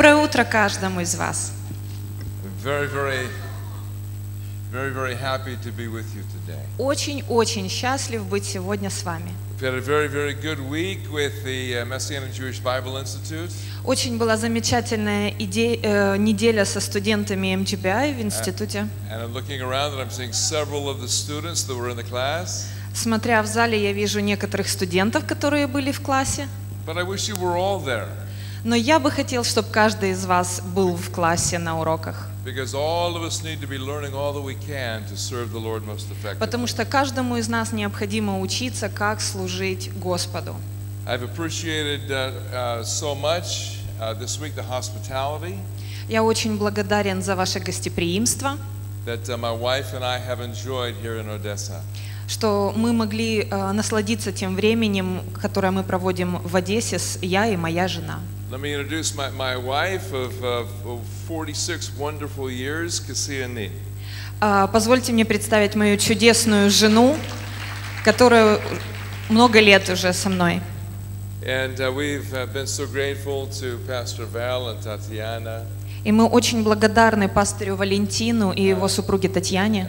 Доброе утро каждому из вас. Очень-очень счастлив быть сегодня с вами. Uh. Очень была замечательная иде- э, неделя со студентами МГБИ в институте. Смотря в зале, я вижу некоторых студентов, которые были в классе. But I wish you were all there Но я бы хотел, чтобы каждый из вас был в классе на уроках. Потому что каждому из нас необходимо учиться, как служить Господу. I've appreciated uh, uh, so much uh, this week the hospitality Я очень благодарен за ваше гостеприимство, that uh, my wife and I have enjoyed here in Odessa. что мы могли э, насладиться тем временем, которое мы проводим в Одессе, с, я и моя жена. Let me introduce my, my wife of, uh, of 46 wonderful years, Kasiani. А, Позвольте мне представить мою чудесную жену, которая много лет уже со мной. And uh, we've uh, been so grateful to Pastor Val and Tatiana, И мы очень благодарны пастырю Валентину и его супруге Татьяне,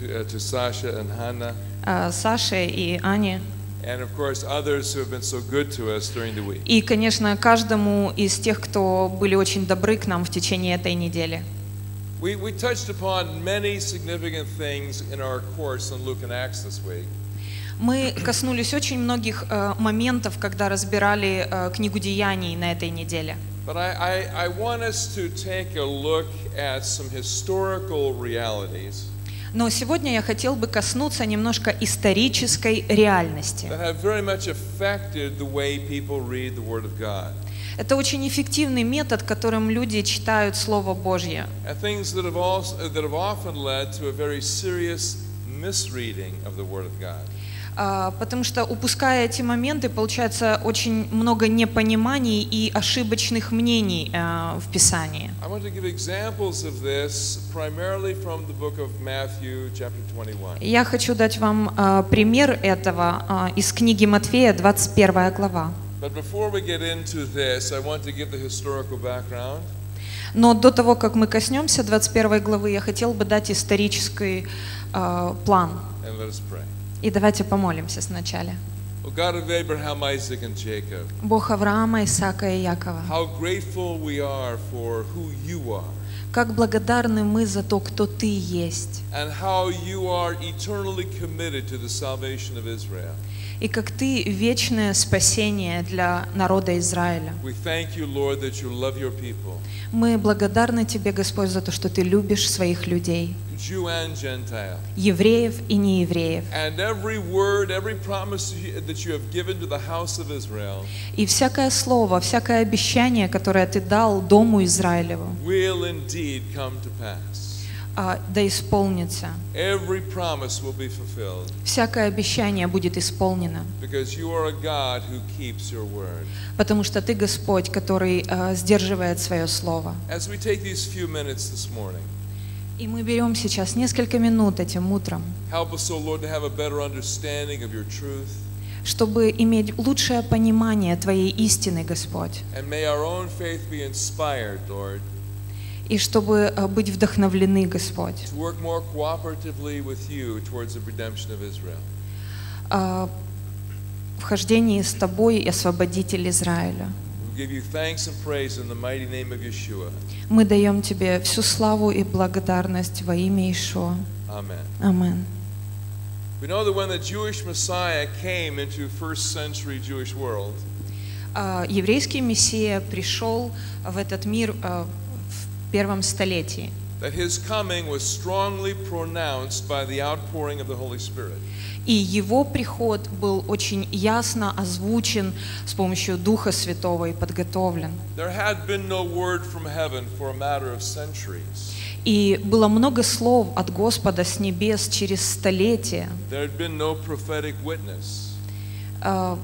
uh, uh, э, Саше и Ане. and of course others who have been so good to us during the week. И, конечно, каждому из тех, кто были очень добры к нам в течение этой недели. We, we touched upon many significant things in our course on Luke and Acts this week. Мы коснулись очень многих э, моментов, когда разбирали э, книгу Деяний на этой неделе. But I, I, I want us to take a look at some historical realities Но сегодня я хотел бы коснуться немножко исторической реальности. Это очень эффективный метод, которым люди читают Слово Божье. And А, Потому что упуская эти моменты, получается очень много непониманий и ошибочных мнений э, в Писании. I want to give examples of this primarily from the book of Matthew, chapter 21. Я хочу дать вам э, пример этого э, из книги Матфея, 21 глава. Но до того, как мы коснемся 21 главы, я хотел бы дать исторический э, план. And let us pray. И давайте помолимся сначала. O God of Abraham, Isaac, and Jacob, Бог Авраама, Исаака и Якова, how grateful we are for who you are как благодарны мы за то, кто Ты есть, and how you are eternally committed to the salvation of Israel. И как Ты вечное спасение для народа Израиля. Мы благодарны Тебе, Господь, за то, что Ты любишь своих людей, евреев и неевреев. И всякое слово, всякое обещание, которое Ты дал Дому Израилеву, will indeed come to pass. А, да исполнится. Всякое обещание будет исполнено, потому что Ты Господь, который а, сдерживает свое слово. И мы берем сейчас несколько минут этим утром, чтобы иметь лучшее понимание Твоей истины, Господь, And may our own faith be inspired, Lord, и чтобы а, быть вдохновлены, Господь, to work more cooperatively with you towards the redemption of Israel. а, в хождении с Тобой и освободитель Израиля. Мы даем Тебе всю славу и благодарность во имя Ишуа. Amen. Амин. We know that when the Jewish Messiah came into first century Jewish world, А, Еврейский Мессия пришел в этот мир а, первом столетии. И его приход был очень ясно озвучен с помощью Духа Святого и подготовлен. И было много слов от Господа с небес через столетия. А,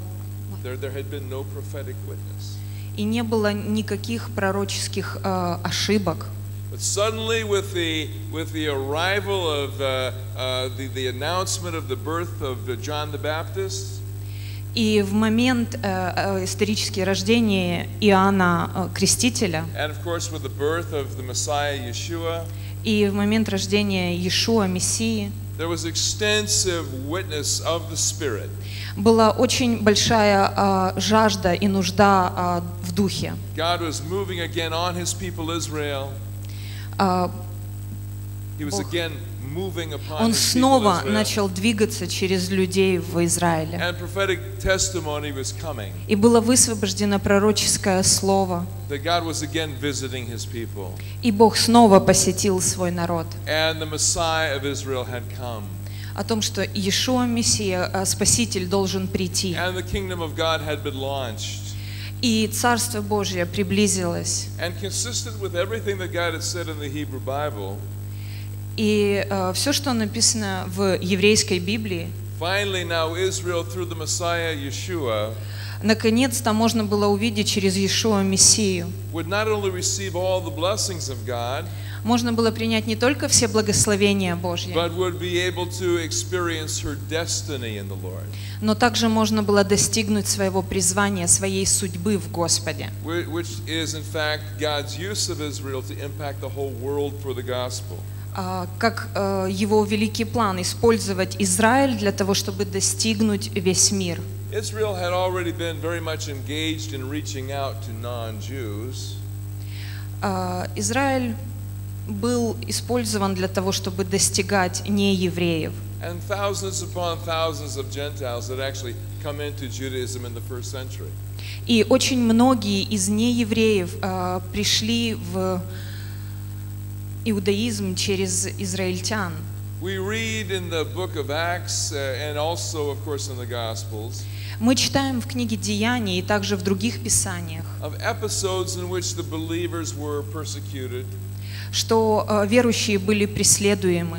There, there had been no prophetic witness. И не было никаких пророческих а, ошибок. But suddenly, with the, with the arrival of uh, uh, the, the announcement of the birth of uh, John the Baptist, И в момент э, э, исторически рождения Иоанна э, Крестителя and of course with the birth of the Messiah Yeshua, и в момент рождения Иешуа, Мессии, there was extensive witness of the Spirit. была очень большая а, жажда и нужда а, в духе. God was moving again on his people Israel. А, He was Бог- Он снова начал двигаться через людей в Израиле. And prophetic testimony was coming И было высвобождено пророческое слово. that God was again visiting his people. И Бог снова посетил свой народ. And the Messiah of Israel had come. О том, что Иешуа, Мессия, а, Спаситель должен прийти. И Царство Божье приблизилось. И все, что написано в еврейской Библии, finally now Israel, through the Messiah Yeshua, наконец-то можно было увидеть через Иешуа Мессию. would not only receive all the blessings of God, Можно было принять не только все благословения Божьи, но также можно было достигнуть своего призвания, своей судьбы в Господе. whi- which is in fact God's use of Israel to impact the whole world for the gospel. А, Как э, его великий план использовать Израиль для того, чтобы достигнуть весь мир. Israel had already been very much engaged in reaching out to non-Jews, А, Израиль был использован для того, чтобы достигать неевреев. and thousands upon thousands of Gentiles had actually come into Judaism in the first century. И очень многие из неевреев а, пришли в иудаизм через израильтян. We read in the book of Acts uh, and also, of course, in the Gospels Мы читаем в книге Деяний и также в других писаниях, что а, верующие были преследуемы.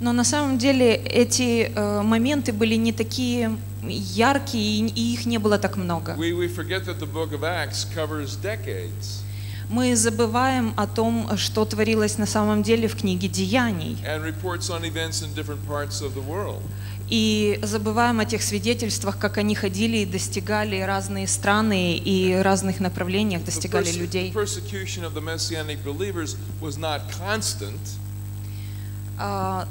Но на самом деле эти э, моменты были не такие яркие, и- и их не было так много. We, we Мы забываем о том, что творилось на самом деле в книге Деяний. И забываем о тех свидетельствах, как они ходили и достигали разные страны и разных направлениях достигали людей. А,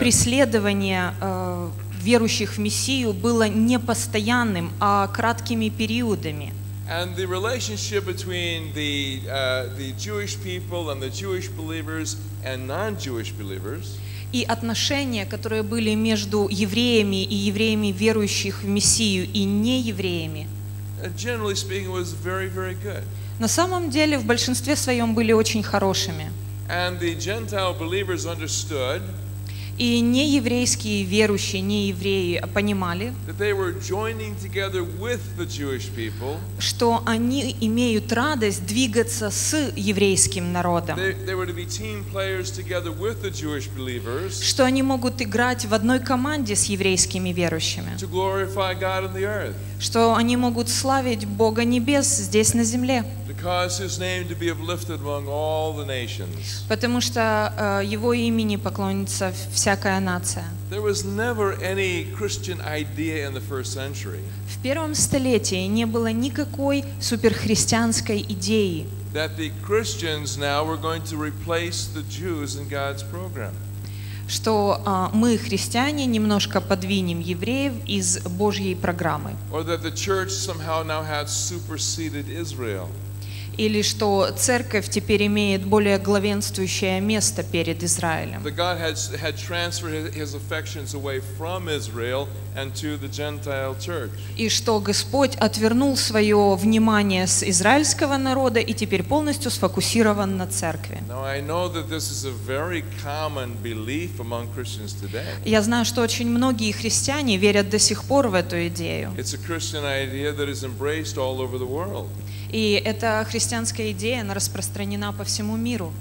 Преследование, э, верующих в Мессию было не постоянным, а краткими периодами. And the relationship between the, uh, the Jewish people and the Jewish believers and non Jewish believers И отношения, которые были между евреями и евреями, верующих в Мессию, и неевреями, uh, generally speaking, was very, very good. на самом деле в большинстве своем были очень хорошими. And the Gentile believers understood И нееврейские верующие, неевреи понимали, people. что они имеют радость двигаться с еврейским народом, They, they что они могут играть в одной команде с еврейскими верующими, что они могут славить Бога небес здесь на земле, потому что э, Его имени поклонится всякая нация. В первом столетии не было никакой суперхристианской идеи, что а, мы, христиане, немножко подвинем евреев из Божьей программы. Or that the church somehow now had superseded Israel. Или что церковь теперь имеет более главенствующее место перед Израилем. И что Господь отвернул свое внимание с израильского народа и теперь полностью сфокусирован на церкви. Я знаю, что очень многие христиане верят до сих пор в эту идею. И эта христианская идея, она распространена по всему миру.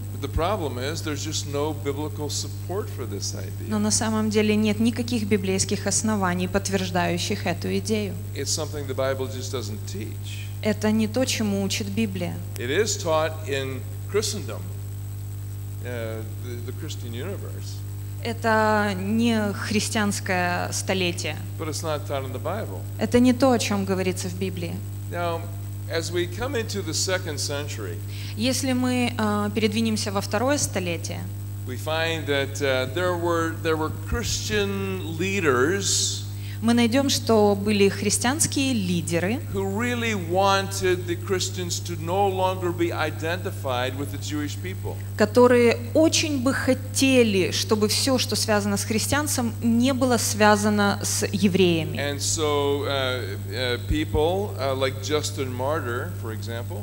Но на самом деле нет никаких библейских оснований, подтверждающих эту идею. Это не то, чему учит Библия. Uh. Это не христианское столетие. Это не то, о чем говорится в Библии. Now, as we come into the second century, Если мы э, передвинемся во второе столетие, we find that uh, there were there were Christian leaders Мы найдем, что были христианские лидеры, которые очень бы хотели, чтобы все, что связано с христианством, не было связано с евреями. And so, uh, uh, people uh, like Justin Martyr, for example,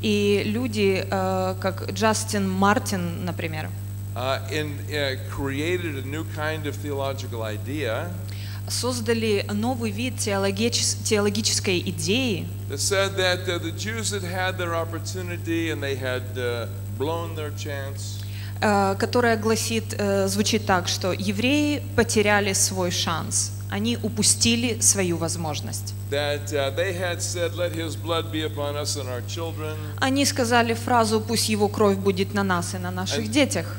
И люди, э, как Джастин Мартин, например, uh, in, uh, created a new kind of theological idea создали новый вид теологич- теологической идеи, that said that uh, the Jews had had their opportunity and they had uh, blown their chance. э, которая гласит, э, звучит так, что евреи потеряли свой шанс, они упустили свою возможность. Uh. Они сказали фразу «пусть его кровь будет на нас и на наших детях».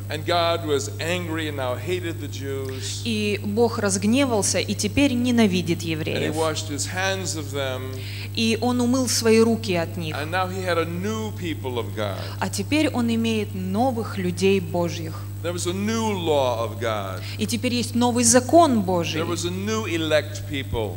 И Бог разгневался и теперь ненавидит евреев. И Он умыл свои руки от них. А теперь Он имеет новых людей Божьих. There was a new law of God. И теперь есть новый закон Божий. There was a new elect people.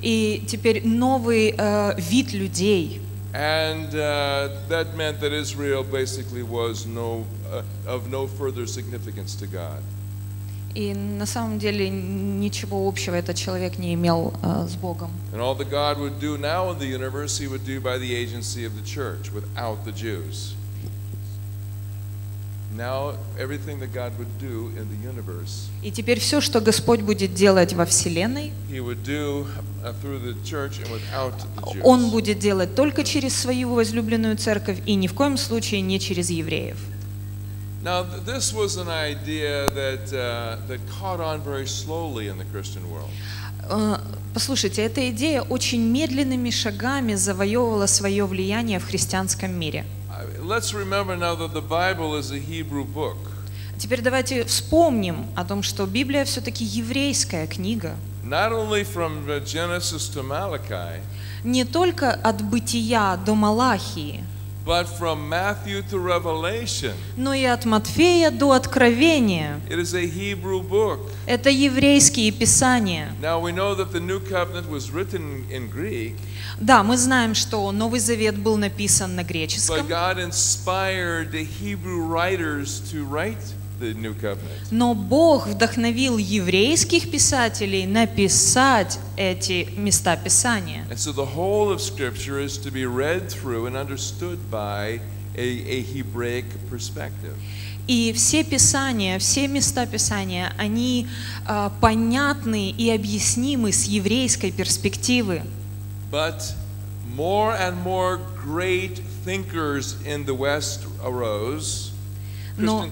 И теперь новый э, вид людей. And uh, that meant that Israel basically was no, uh, of no further significance to God. И на самом деле ничего общего этот человек не имел э, с Богом. And all that God would do now in the universe, he would do by the agency of the church without the Jews. И теперь все, что Господь будет делать во Вселенной, he would do uh. Он будет делать только через свою возлюбленную церковь и ни в коем случае не через евреев. Now, th- this was an idea that, uh, that caught on very slowly in the Christian world. Э, Послушайте, эта идея очень медленными шагами завоевывала свое влияние в христианском мире. Let's remember now that the Bible is a Hebrew book. Теперь давайте вспомним о том, что Библия все-таки еврейская книга. Not only from uh, Genesis to Malachi, Не только от бытия до Малахии, but from Matthew to Revelation. но и от Матфея до Откровения. It is a Hebrew book. Это еврейские писания. Now we know that the New Covenant was written in Greek, Да, мы знаем, что Новый Завет был написан на but греческом, God inspired the Hebrew writers to write. Но Бог вдохновил еврейских писателей написать эти места Писания. And so the whole of Scripture is to be read through and understood by a, a Hebraic perspective. И все Писания, все места Писания, они а, понятны и объяснимы с еврейской перспективы. But more and more great thinkers in the West arose, Но-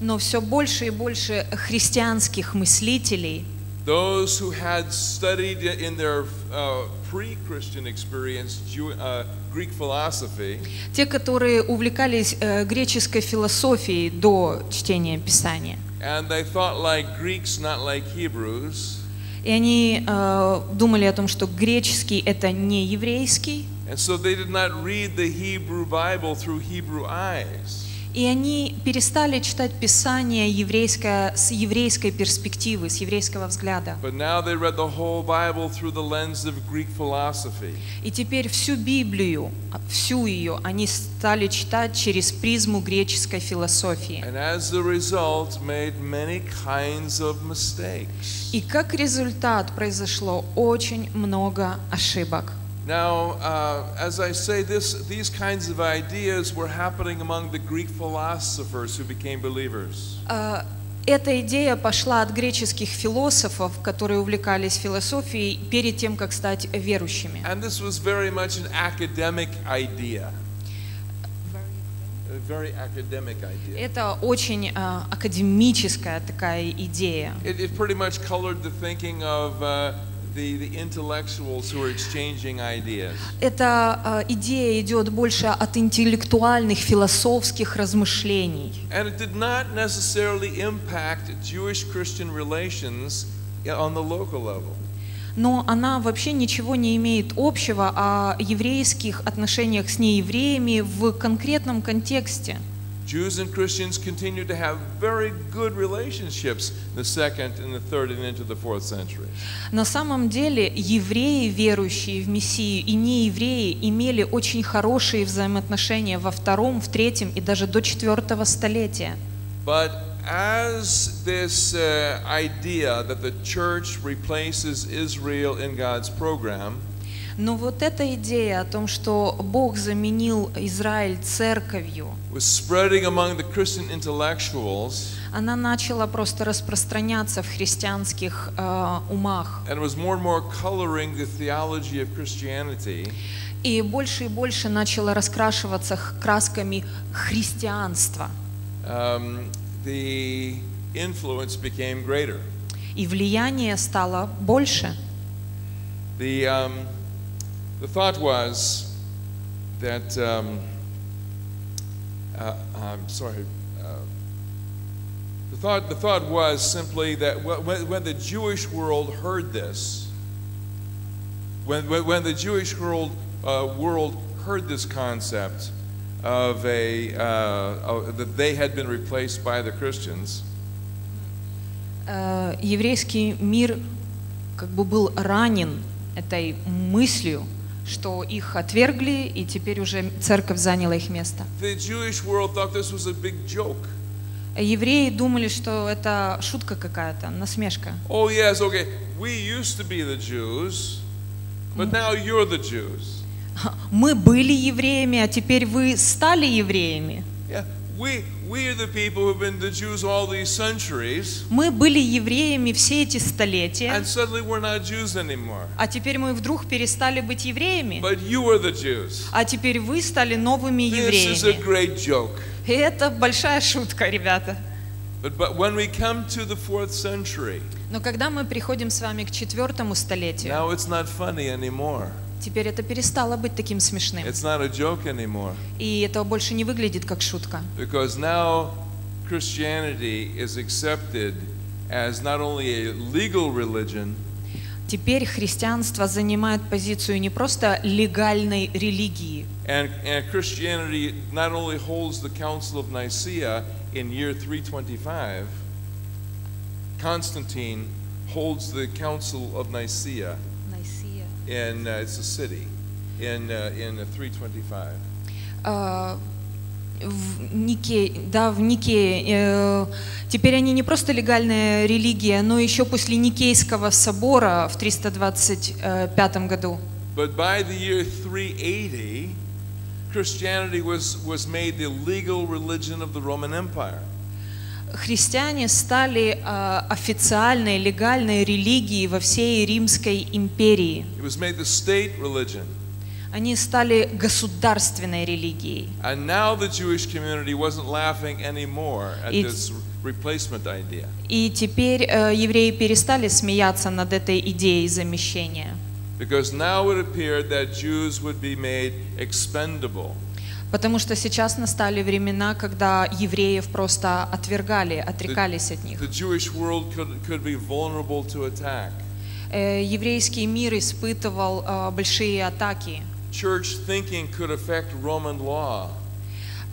Но все больше и больше христианских мыслителей, those who had studied in their uh, pre-Christian experience Jew, uh, Greek philosophy, те, которые увлекались э, греческой философией до чтения Писания. and they thought like Greeks, not like Hebrews, И они э, думали о том, что греческий это не еврейский, and so they did not read the Hebrew Bible through Hebrew eyes. И они перестали читать Писание еврейское, с еврейской перспективы, с еврейского взгляда. И теперь всю Библию, всю ее, они стали читать через призму греческой философии. И как результат произошло очень много ошибок. Now, uh, as I say, this, these kinds of ideas were happening among the Greek philosophers who became believers. А, Эта идея пошла от греческих философов, которые увлекались философией перед тем, как стать верующими. And this was very much an academic idea. A very academic idea. Это очень а, академическая такая идея. It, it pretty much colored the thinking of uh, the, the intellectuals who are exchanging ideas. Эта э, идея идет больше от интеллектуальных, философских размышлений. And it did not necessarily impact Jewish Christian relations on the local level. Но она вообще ничего не имеет общего о еврейских отношениях с неевреями в конкретном контексте. Jews and Christians continued to have very good relationships in the second and the third and into the fourth century. На самом деле евреи, верующие в Мессию, и неевреи имели очень хорошие взаимоотношения во втором, в третьем и даже до четвертого столетия. But as this uh, idea that the church replaces Israel in God's program Но вот эта идея о том, что Бог заменил Израиль церковью, она начала просто распространяться в христианских э, умах. И больше и больше начала раскрашиваться красками христианства. um, the influence became greater. И влияние стало больше. The, um, the thought was that, um, uh, I'm sorry, uh, the, thought, the thought was simply that wh- when, when the Jewish world heard this, when, when, when the Jewish world, uh, world heard this concept of a, uh, of- that they had been replaced by the Christians, Э, еврейский мир как бы был ранен этой мыслью, что их отвергли, и теперь уже церковь заняла их место. Евреи думали, что это шутка какая-то, насмешка. Oh, yes, okay. We used to be the Jews, but now you're the Jews. Мы были евреями, а теперь вы стали евреями. Yeah, we, Мы были евреями все эти столетия, а теперь мы вдруг перестали быть евреями. А теперь вы стали новыми евреями. И это большая шутка, ребята. Но когда мы приходим с вами к четвертому столетию, теперь это перестало быть таким смешным. It's not a joke anymore. И это больше не выглядит как шутка. Because now Christianity is accepted as not only a legal religion, Теперь христианство занимает позицию не просто легальной религии, And, and Christianity not only holds the Council of Nicaea in year 325, Constantine holds the Council of Nicaea in, uh, it's a city, in, uh, in uh, 325. А, в Нике, да, в Никее. э, теперь они не просто легальная религия, но еще после Никейского собора в 325 году. But by the year 380, Christianity was, was made the legal religion of the Roman Empire. Христиане стали э, официальной, легальной религией во всей Римской империи. It was made the state religion. Они стали государственной религией. И теперь э, евреи перестали смеяться над этой идеей замещения. Because now it appeared that Jews would be made expendable. Потому что сейчас настали времена, когда евреев просто отвергали, отрекались от них. Э, Еврейский мир испытывал э, большие атаки.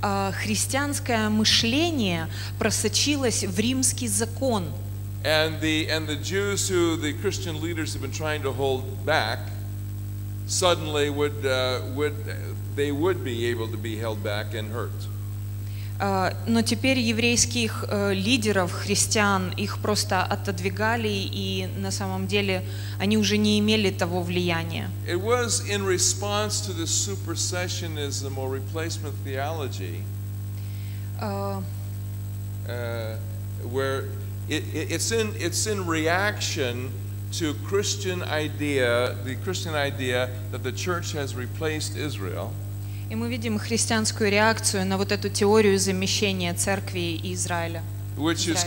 А Христианское мышление просочилось в римский закон. And the, and the Jews who the Christian leaders have been trying to hold back suddenly would, uh, would, they would be able to be held back and hurt. А, Но теперь еврейских э, лидеров, христиан, их просто отодвигали, и на самом деле они уже не имели того влияния. It was in response to the supersessionism or replacement theology А, uh, where it, it- it's, in, it's in reaction to Christian idea, the Christian idea that the church has replaced Israel, И мы видим христианскую реакцию на вот эту теорию замещения церкви и Израиля. which is,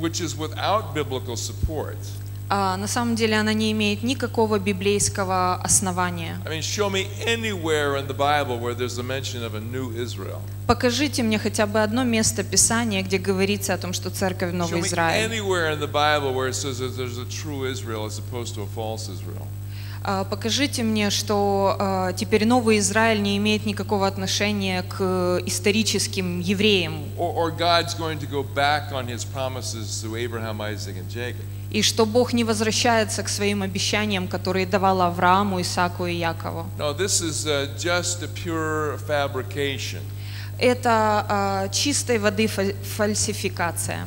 which is without biblical support. А на самом деле она не имеет никакого библейского основания. I mean. Покажите мне хотя бы одно место Писания, где говорится о том, что церковь Новый Израиль. А, Покажите мне, что а, теперь Новый Израиль не имеет никакого отношения к историческим евреям, и что Бог не возвращается к своим обещаниям, которые давал Аврааму, Исааку и Якову. Uh. Это а, чистой воды фаль- фальсификация.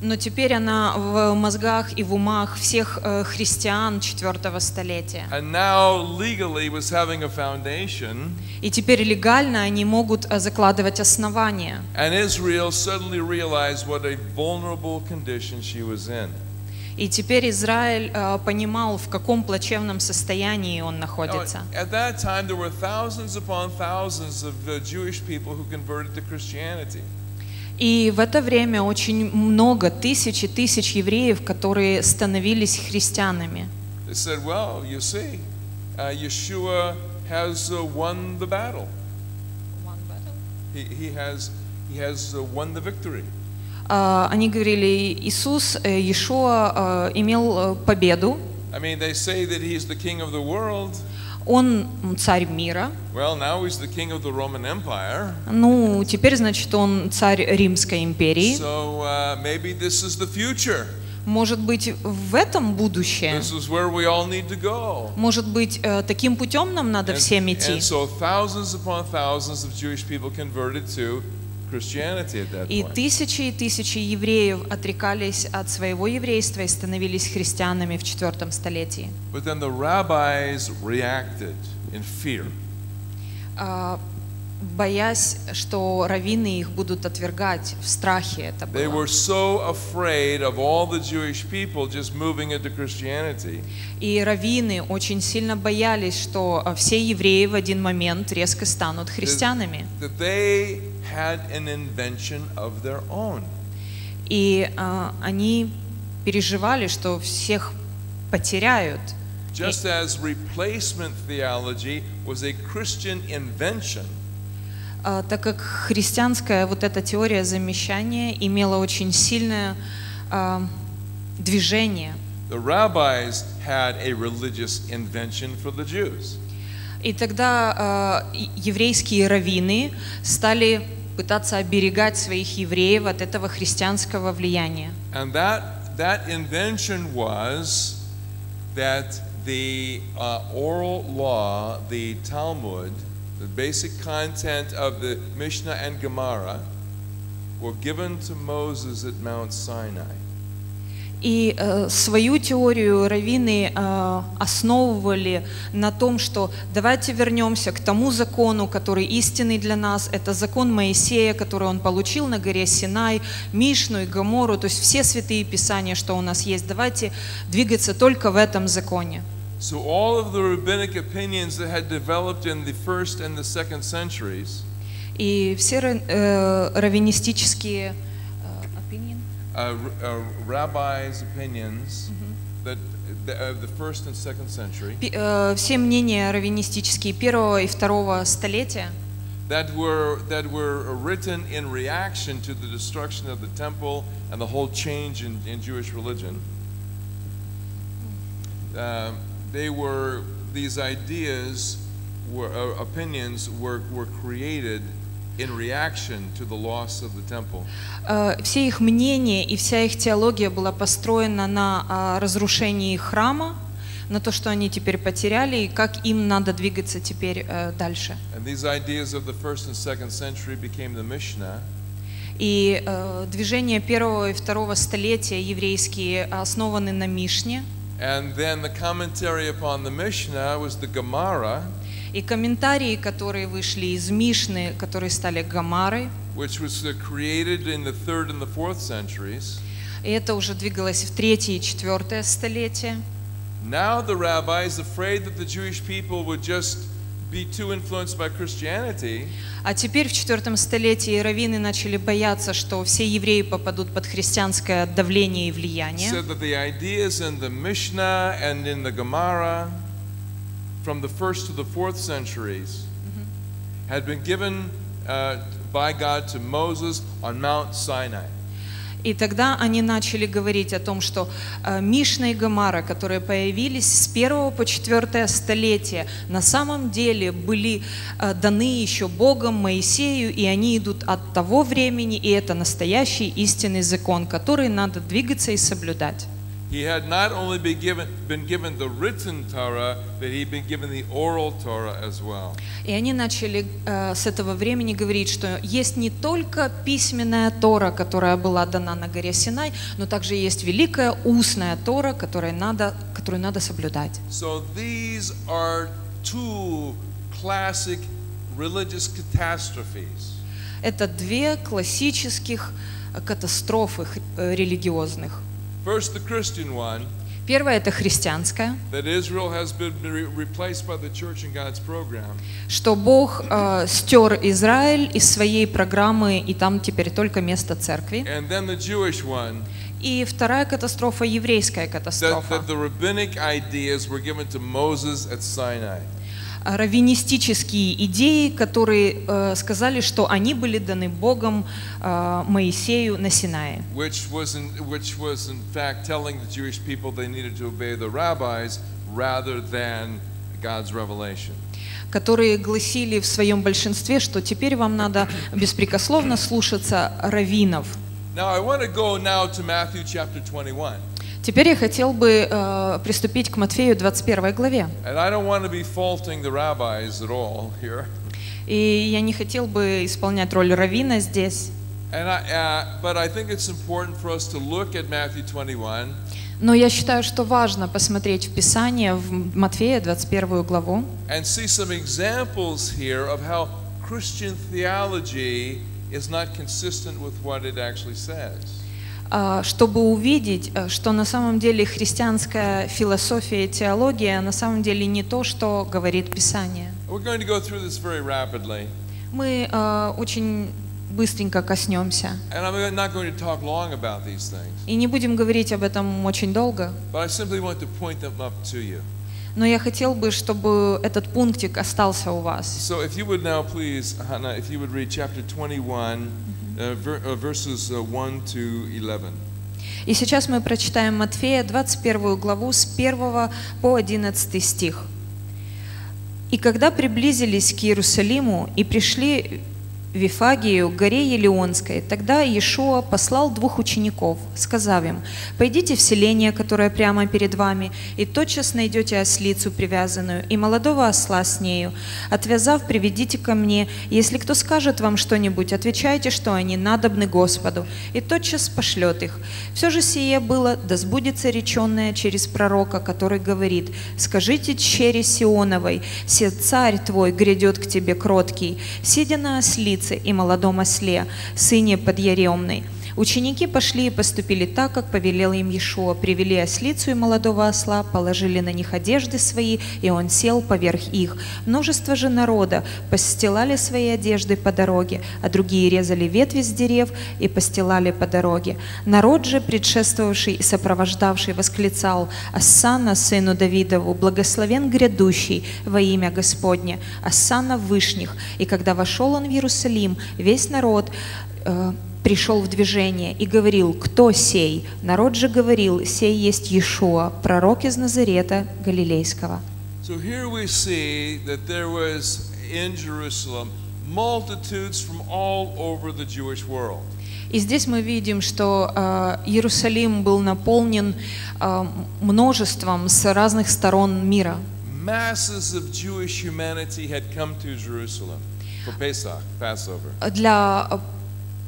но теперь она в мозгах и в умах всех э, христиан четвертого столетия. И теперь легально они могут э, закладывать основания. И теперь Израиль э, понимал, в каком плачевном состоянии он находится. И в это время очень много, тысячи тысяч евреев, которые становились христианами. They said, "Well, you see, uh, Yeshua has uh, won the battle. He, he has he has uh, won the victory." А, Они говорили, Иисус, э, Иешуа э, имел э, победу, I mean, they say that he's the king of the world. Он царь мира. Well, now he's the king of the Roman Empire. Ну, теперь, значит, он царь Римской империи. So uh, maybe this is the future. Может быть, в этом будущее? This is where we all need to go. Может быть, э, таким путем нам надо всем идти? И тысячи и тысячи евреев отрекались от своего еврейства и становились христианами в четвертом столетии. А, Боясь, что раввины их будут отвергать, в страхе это They было. were so afraid of all the Jewish people just moving into Christianity И раввины очень сильно боялись, что а, все евреи в один момент резко станут христианами. that they had an invention of their own. И а, они переживали, что всех потеряют. Just as replacement theology was a Christian invention, А, так как христианская вот эта теория замещания имела очень сильное а, движение. the rabbis had a religious invention for the Jews. И тогда а, и- еврейские раввины стали пытаться оберегать своих евреев от этого христианского влияния. And that, that invention was that the uh, oral law, the Talmud, the basic content of the Mishnah and Gemara, were given to Moses at Mount Sinai. И э, свою теорию раввины э, основывали на том, что давайте вернемся к тому закону, который истинный для нас. Это закон Моисея, который он получил на горе Синай, Мишну и Гамору, то есть все святые писания, что у нас есть. Давайте двигаться только в этом законе. So all of the rabbinic opinions that had developed in the first and the second centuries И все ра- э, раввинистические э, opinion, uh, r- uh, rabbis' opinions that the, of the first and second century пи- э, все мнения раввинистические первого и второго столетия, that were that were written in reaction to the destruction of the temple and the whole change in, in Jewish religion. Um, they were these ideas were uh, opinions were were created in reaction to the loss of the temple. Э, все их мнения и вся их теология была построена на а, разрушении храма, на то, что они теперь потеряли, и как им надо двигаться теперь э, дальше. And these ideas of the first and second century became the Mishnah, И э, движения первого и второго столетия еврейские основаны на Мишне, and then the commentary upon the Mishnah was the Gemara, и комментарии, которые вышли из Мишны, которые стали Гамарой, which was uh, created in the third and the fourth centuries. И это уже двигалось в третье и четвертое столетие. Now the rabbis, afraid that the Jewish people would just be too influenced by Christianity, А теперь в четвертом столетии раввины начали бояться, что все евреи попадут под христианское давление и влияние. said that the ideas in the Mishnah and in the Gemara from the first to the fourth centuries had been given uh, by God to Moses on Mount Sinai. И тогда они начали говорить о том, что э, Мишна и Гамара, которые появились с первого по четвертое столетие, на самом деле были э, даны еще Богом Моисею, и они идут от того времени, и это настоящий истинный закон, который надо двигаться и соблюдать. He had not only been given, been given the written Torah, but he'd been given the oral Torah as well. И они начали э, с этого времени говорить, что есть не только письменная Тора, которая была дана на горе Синай, но также есть великая устная Тора, которой надо, которую надо соблюдать. So these are two classic religious catastrophes. Это две классических катастрофы э, религиозных. First, the Christian one, Первая – это that program. что Бог э, стер Израиль из своей программы, и там теперь только место церкви. One, И вторая катастрофа – еврейская that, катастрофа. that the раввинистические идеи, которые э, сказали, что они были даны Богом э, Моисею на Синае. which was in, which was in fact telling the Jewish people they needed to obey the rabbis rather than God's revelation. которые гласили в своем большинстве, что теперь вам надо беспрекословно слушаться раввинов. Now I want to go now to Matthew chapter 21. Теперь я хотел бы э, приступить к Матфею 21 главе. И я не хотел бы исполнять роль раввина здесь. And I, uh, but I think it's important for us to look at Matthew 21 Но я считаю, что важно посмотреть в Писание, в Матфея 21 главу, Christian theology is not consistent with what it actually says. А, чтобы увидеть, э, что на самом деле христианская философия и теология на самом деле не то, что говорит Писание. Мы э, очень быстренько коснемся. И не будем говорить об этом очень долго. Но я хотел бы, чтобы этот пунктик остался у вас. So if you would now please, Hannah, if you would read chapter 21, uh, ver- uh, 1 to 11. И сейчас мы прочитаем Матфея 21 главу с 1 по 11 стих. «И когда приблизились к Иерусалиму и пришли Вифагию, горе Елеонской, тогда Иешуа послал двух учеников, сказав им, «Пойдите в селение, которое прямо перед вами, и тотчас найдете ослицу привязанную, и молодого осла с нею. Отвязав, приведите ко мне. Если кто скажет вам что-нибудь, отвечайте, что они надобны Господу, и тотчас пошлет их. Все же сие было, да сбудется реченное через пророка, который говорит, «Скажите чере Сионовой, се царь твой грядет к тебе кроткий, сидя на ослице и молодом осле, сыне подъяремной». Ученики пошли и поступили так, как повелел им Иешуа. Привели ослицу и молодого осла, положили на них одежды свои, и он сел поверх их. Множество же народа постилали свои одежды по дороге, а другие резали ветви с дерев и постилали по дороге. Народ же, предшествовавший и сопровождавший, восклицал «Ассана, сыну Давидову, благословен грядущий во имя Господне, Ассана вышних». И когда вошел он в Иерусалим, весь народ э, пришел в движение и говорил, кто сей? Народ же говорил, сей есть Иешуа, пророк из Назарета Галилейского. So here we see that there was in Jerusalem multitudes from all over the Jewish world. И здесь мы видим, что э, Иерусалим был наполнен э, множеством с разных сторон мира. Masses of Jewish humanity had come to Jerusalem for Pesach, Passover. Для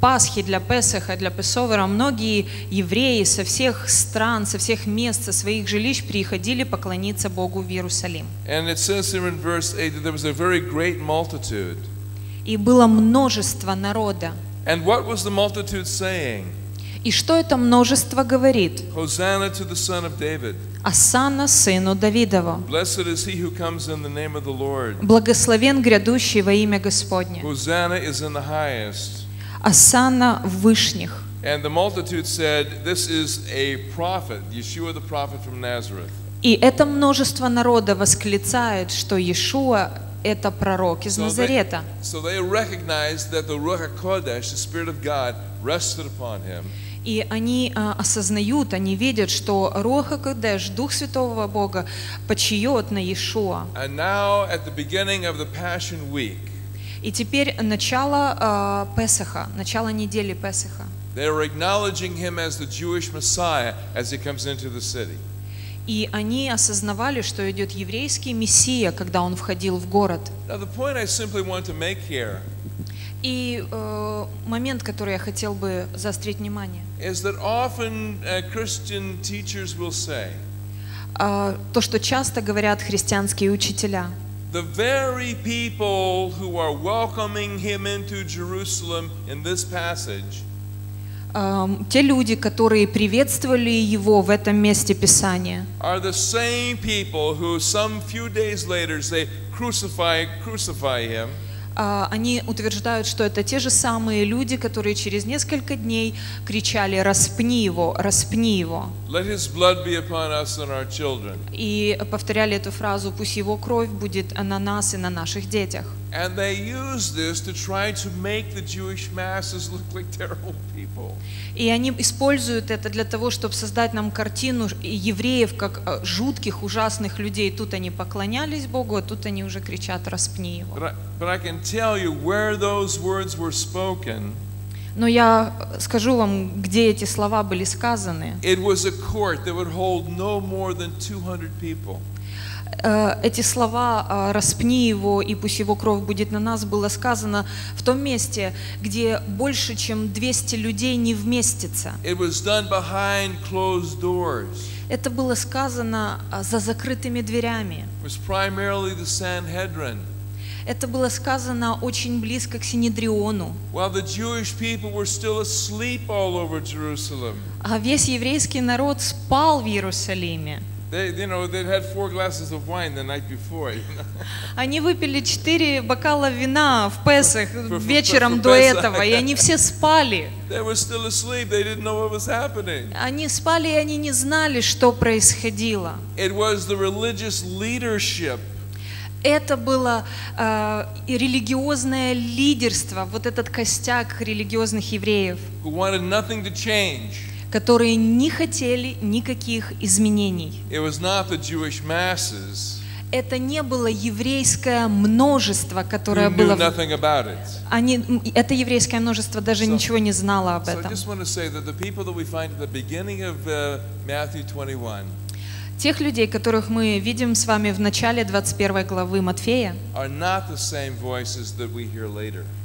Пасхи, для Песаха, для Песовера многие евреи со всех стран, со всех мест, со своих жилищ приходили поклониться Богу в Иерусалим. And it says here in verse 8 that there was a very great multitude. И было множество народа. And what was the multitude saying? И что это множество говорит? Hosanna to the Son of David. Асана сыну Давидову. Благословен грядущий во имя Господне. Асана вышних. And the multitude said, This is a prophet, Yeshua the prophet from Nazareth. И это множество народа восклицает, что Иешуа – это пророк из So they, Назарета. so they recognized that the Ruach HaKodesh, the Spirit of God, rested upon him. И они а, осознают, они видят, что Роха Кадеш, Дух Святого Бога, почиет на Иешуа. And now, at the beginning of the Passion Week, И теперь начало а, Песаха, начало недели Песаха. they are acknowledging him as the Jewish Messiah as he comes into the city. И они осознавали, что идет еврейский Мессия, когда он входил в город. Now, the point I simply want to make here И э, момент, который я хотел бы заострить внимание, is that often uh, Christian teachers will say, а, то, что часто говорят христианские учителя, The very people who are welcoming him into Jerusalem in this passage Ам, те люди, которые приветствовали его в этом месте Писания, are А, они утверждают, что это те же самые люди, которые через несколько дней кричали «распни его, распни его». И повторяли эту фразу «пусть его кровь будет на нас и на наших детях». And they use this to try to make the Jewish masses look like terrible people. И они используют это для того, чтобы создать нам картину евреев как э, жутких, ужасных людей. Тут они поклонялись Богу, а тут они уже кричат «распни его». But I, but I can tell you where those words were spoken, Но я скажу вам, где эти слова были сказаны. it was a court that would hold no more than 200 people. Э, Эти слова э, «распни его, и пусть его кровь будет на нас» было сказано в том месте, где больше, чем 200 людей не вместится. Это было сказано э, за закрытыми дверями. Это было сказано очень близко к Синедриону. А весь еврейский народ спал в Иерусалиме. They, you know, they'd had four glasses of wine the night before. You know? Они выпили четыре бокала вина в Песах вечером до этого, и они все спали. They were still asleep. They didn't know what was happening. Они спали, и они не знали, что происходило. It was the religious leadership Это было э, религиозное лидерство, вот этот костяк религиозных евреев, who wanted nothing to change. Которые не хотели никаких изменений. Это не было еврейское множество, которое было... Они, это еврейское множество даже So- ничего не знало об этом. uh, Matthew 21 Тех людей, которых мы видим с вами в начале 21 главы Матфея,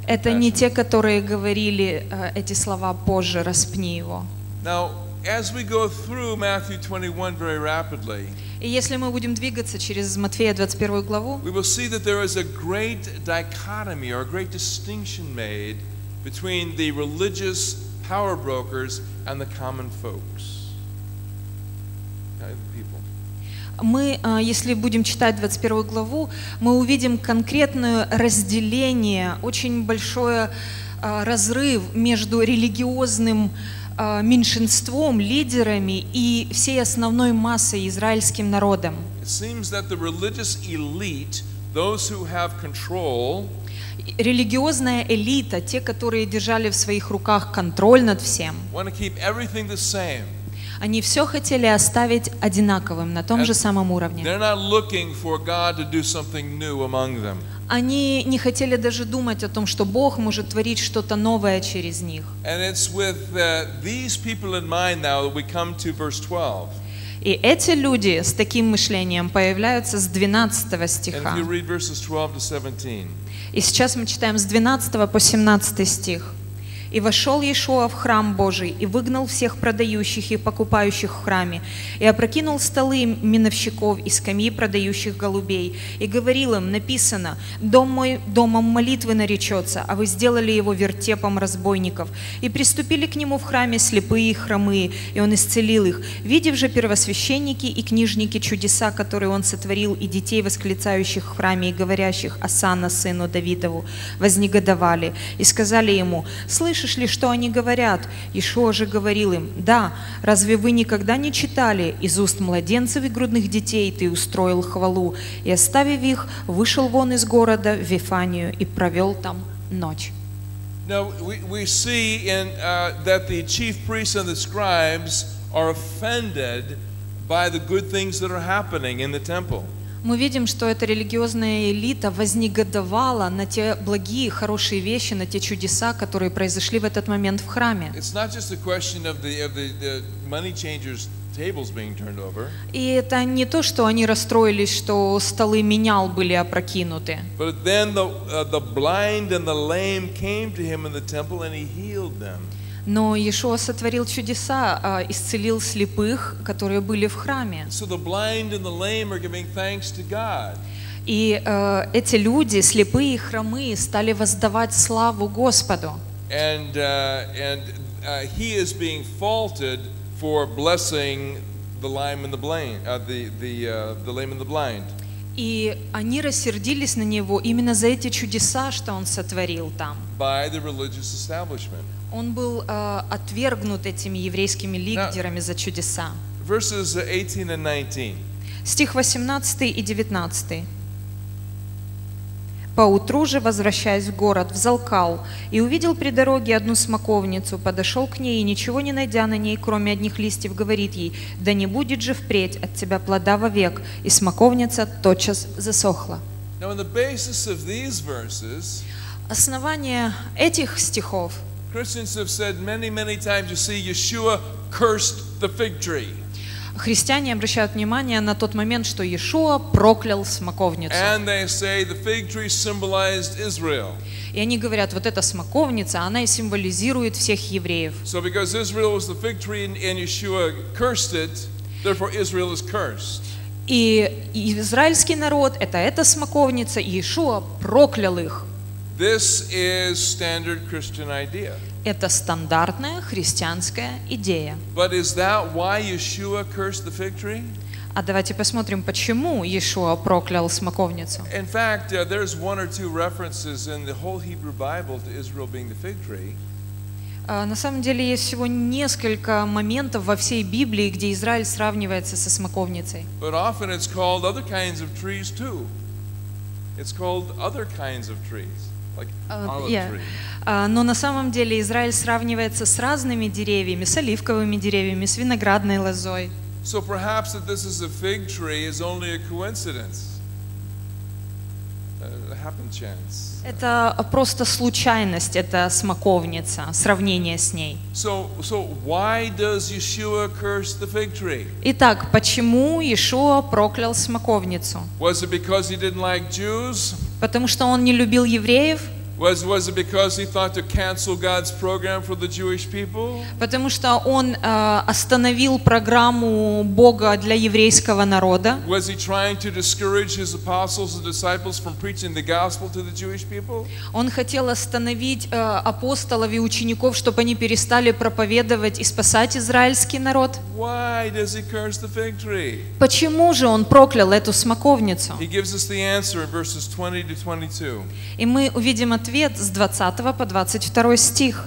это не те, которые говорили э, эти слова позже, распни его. Now, as we go through Matthew 21 very rapidly, И если мы будем двигаться через Матфея 21 главу, we will see that there is a great dichotomy or a great distinction made between the religious power brokers and the common folks. People. мы, а, если будем читать 21 главу, мы увидим конкретное разделение, очень большой а, разрыв между религиозным а, меньшинством, лидерами и всей основной массой, израильским народом. Религиозная элита, те, которые держали в своих руках контроль над всем, они все хотели оставить одинаковым, на том же самом уровне. Они не хотели даже думать о том, что Бог может творить что-то новое через них. Uh, these people in mind now that we come to verse 12. И эти люди с таким мышлением появляются с 12 And стиха. if you read verses 12 to 17, И сейчас мы читаем с 12 по 17 стих. И вошел Иешуа в храм Божий, и выгнал всех продающих и покупающих в храме, и опрокинул столы миновщиков и скамьи продающих голубей, и говорил им, написано, «Дом мой домом молитвы наречется, а вы сделали его вертепом разбойников». И приступили к нему в храме слепые и хромые, и он исцелил их. Видев же первосвященники и книжники чудеса, которые он сотворил, и детей, восклицающих в храме и говорящих «Асана, сыну Давидову», вознегодовали и сказали ему, «Слышишь ли, что они говорят?» Ишуа же говорил им, «Да, разве вы никогда не читали из уст младенцев и грудных детей ты устроил хвалу?» И оставив их, вышел вон из города в Вифанию и провел там ночь. Now, we, we see in, uh, that the chief priests and the scribes are offended by the good things that are happening in the temple. Мы видим, что эта религиозная элита вознегодовала на те благие, хорошие вещи, на те чудеса, которые произошли в этот момент в храме. И это не то, что они расстроились, что столы менял были опрокинуты. but then the, uh, the blind and the lame came to him in the temple and he healed them. Но Иешуа сотворил чудеса, а, исцелил слепых, которые были в храме. И э, эти люди, слепые и хромые, стали воздавать славу Господу. And, uh, and uh, he is being faulted for blessing the lame and the blind, uh, the, the, uh, the lame and the blind. И они рассердились на него именно за эти чудеса, что он сотворил там. by the religious establishment. Он был э, отвергнут этими еврейскими лидерами за чудеса. Verses 18 and 19. Стих 18 и 19. Поутру же, возвращаясь в город, взалкал и увидел при дороге одну смоковницу, подошел к ней и, ничего не найдя на ней, кроме одних листьев, говорит ей, «Да не будет же впредь от тебя плода вовек». И смоковница тотчас засохла. Now, on the basis of these verses, Основание этих стихов Christians have said many, many times you see, Yeshua cursed the fig tree. христиане обращают внимание на тот момент, что Иешуа проклял смоковницу. And they say the fig tree symbolized Israel. И они говорят, вот эта смоковница, она и символизирует всех евреев. So, because Israel was the fig tree and, and Yeshua cursed it, therefore Israel is cursed. И израильский народ – это эта смоковница, и Иешуа проклял их. This is standard Christian idea. Это стандартная христианская идея. But is that why Yeshua cursed the fig tree? А давайте посмотрим, почему Иешуа проклял смоковницу. In fact, uh, there's one or two references in the whole Hebrew Bible to Israel being the fig tree. А, На самом деле есть всего несколько моментов во всей Библии, где Израиль сравнивается со смоковницей. But often it's called other kinds of trees too. It's called other kinds of trees, like Uh, yeah. Но на самом деле Израиль сравнивается с разными деревьями, с оливковыми деревьями, с виноградной лозой. So perhaps that this is a fig tree is only a coincidence, a happen chance. Это просто случайность, это смоковница, сравнение с ней. So, so why does Yeshua curse the fig tree? Итак, почему Иешуа проклял смоковницу? Was it because he didn't like Jews? Потому что он не любил евреев? Was, was it because he thought to cancel God's program for the Jewish people? Потому что он э, остановил программу Бога для еврейского народа? Was he trying to discourage his apostles and disciples from preaching the gospel to the Jewish people? Он хотел остановить э, апостолов и учеников, чтобы они перестали проповедовать и спасать израильский народ? Why does he curse the fig tree? Почему же он проклял эту смоковницу? He gives us the answer in verses 20 to 22. И мы увидим ответ с 20 по 22 стих.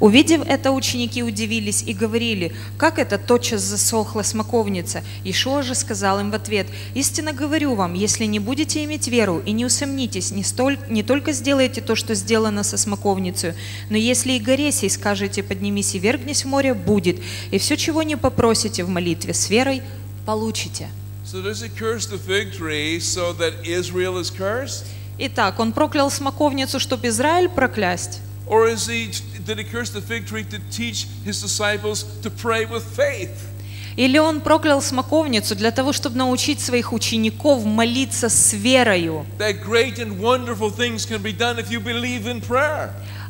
Увидев это, ученики удивились и говорили, как это тотчас засохла смоковница. Ишуа же сказал им в ответ, «Истинно говорю вам, если не будете иметь веру и не усомнитесь, не, столь, не только сделаете то, что сделано со смоковницей, но если и горе скажете, поднимись и вергнись в море, будет, и все, чего не попросите в молитве с верой, получите». So does he curse the fig tree so that Israel is cursed? Итак, он проклял смоковницу, чтобы Израиль проклясть. Or is he, did he curse the fig tree to teach his disciples to pray with faith? Или он проклял смоковницу для того, чтобы научить своих учеников молиться с верою.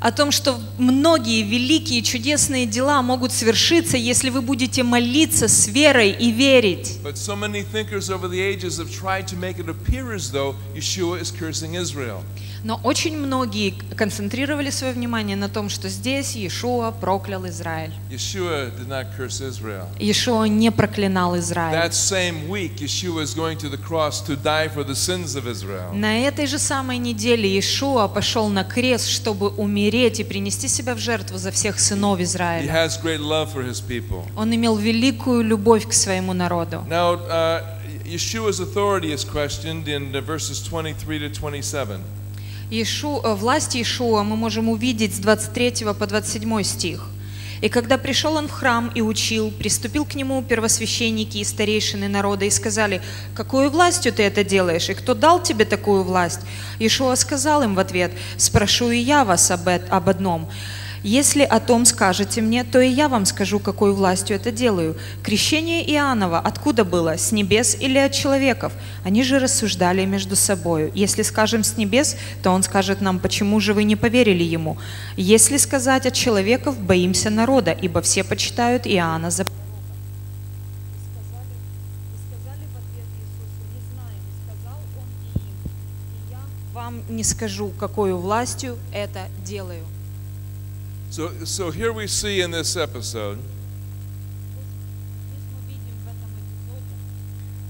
О том, что многие великие чудесные дела могут свершиться, если вы будете молиться с верой и верить. So Но очень многие концентрировали свое внимание на том, что здесь Иешуа проклял Израиль. Иешуа не проклинал Израиль. На этой же самой неделе Иешуа пошел на крест, чтобы умереть и принести себя в жертву за всех сынов Израиля. Он имел великую любовь к своему народу. Now, uh, Yeshua's authority is questioned in uh, verses 23 to 27. Иешу, э, власть Иешуа мы можем увидеть с 23 по 27 стих. «И когда пришел он в храм и учил, приступил к нему первосвященники и старейшины народа и сказали, «Какую властью ты это делаешь? И кто дал тебе такую власть?» Иешуа сказал им в ответ, «Спрошу и я вас об, об одном. Если о том скажете мне, то и я вам скажу, какой властью это делаю. Крещение Иоаннова откуда было? С небес или от человеков? Они же рассуждали между собою. Если скажем с небес, то он скажет нам, почему же вы не поверили ему? Если сказать от человеков, боимся народа, ибо все почитают Иоанна за вам не скажу, какой властью это делаю. So, so here we see in this episode,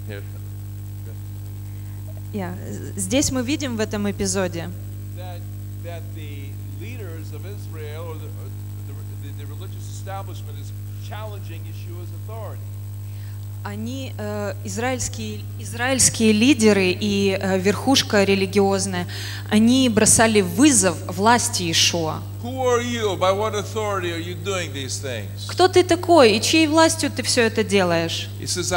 here, Я- Здесь мы видим в этом эпизоде, that, that the leaders of Israel or the, or the, the, the religious establishment is challenging Yeshua's authority. Они, э, израильские, израильские лидеры и э, верхушка религиозная, они бросали вызов власти things? Кто ты такой? И чьей властью ты все это делаешь? Says,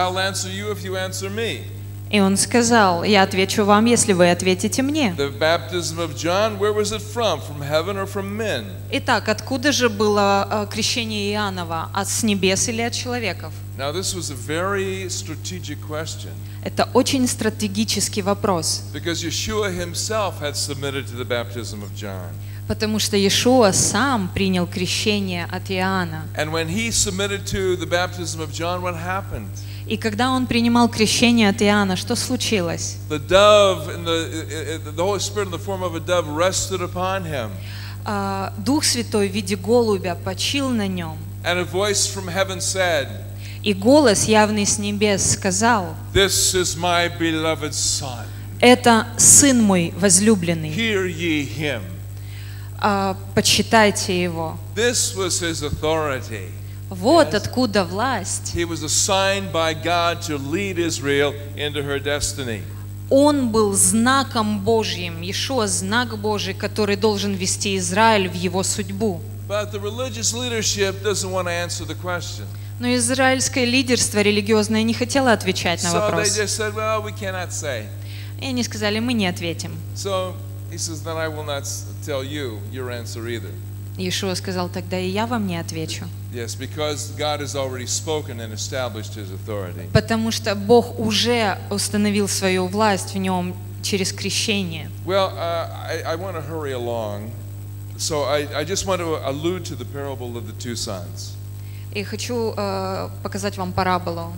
И он сказал, я отвечу вам, если вы ответите мне. Итак, откуда же было э, крещение Иоаннова? От с небес или от человеков? Это очень стратегический вопрос, because Yeshua himself had submitted to the baptism of John. Потому что Иешуа сам принял крещение от Иоанна. And when he submitted to the baptism of John, what happened? И когда он принимал крещение от Иоанна, что случилось? The dove, and the, the Holy Spirit in the form of a dove rested upon him. А, Дух Святой в виде голубя почил на нем, And a voice from heaven said, и голос явный с небес сказал, This is my beloved Son. «Это Сын мой возлюбленный, Hear ye him. А, почитайте Его». This was his authority. Вот откуда власть. He was assigned by God to lead Israel into her destiny. Он был знаком Божьим, Иешуа знак Божий, который должен вести Израиль в его судьбу. But the religious leadership doesn't want to answer the question. Но израильское лидерство религиозное не хотело отвечать на So they вопрос. just said, Well, we cannot say. И они сказали, мы не ответим. So he says, Then I will not s- tell you your answer either. Иешуа сказал, тогда и я вам не отвечу. Yes, because God has already spoken and established his authority. Потому что Бог уже установил свою власть в нем через крещение. Well, uh, I, I want to hurry along. So I, I just want to allude to the parable of the two sons. И хочу э, показать вам параболу.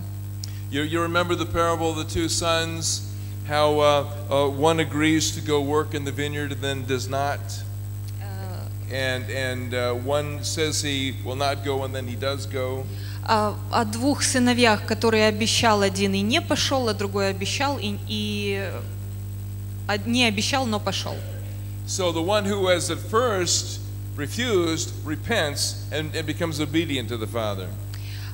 You, you remember the parable of the two sons? How uh, uh, one agrees to go work in the vineyard and then does not? And, and uh, one says he will not go and then he does go. А, о двух сыновьях, которые обещал один и не пошел, а другой обещал и, и э, не обещал, но пошел. So the one who has at first refused repents and, and becomes obedient to the Father.